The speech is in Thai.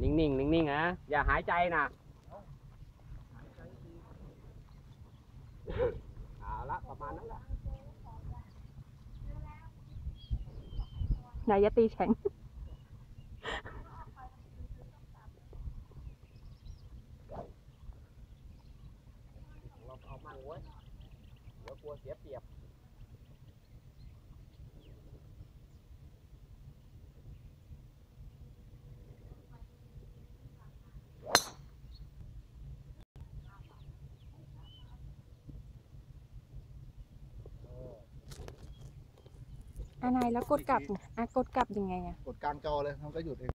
นิ่งๆ นิ่งๆ นะ อย่าหายใจนะเอาละประมาณนั้นแหละไหนอย่าตีแข็งเราเอามั่งเว้ยเดี๋ยวกลัวเสียเปรียบ อะนายแล้วกดกลับอะกดกลับยังไงอะ กดกลางจอเลยมันก็หยุดเอง